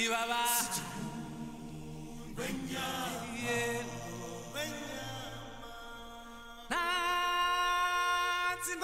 chivava Yeah. Nansi